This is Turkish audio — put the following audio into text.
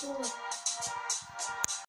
Şunu.